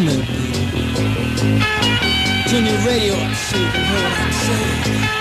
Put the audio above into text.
human being. Junior Radio, I see the I'm saying.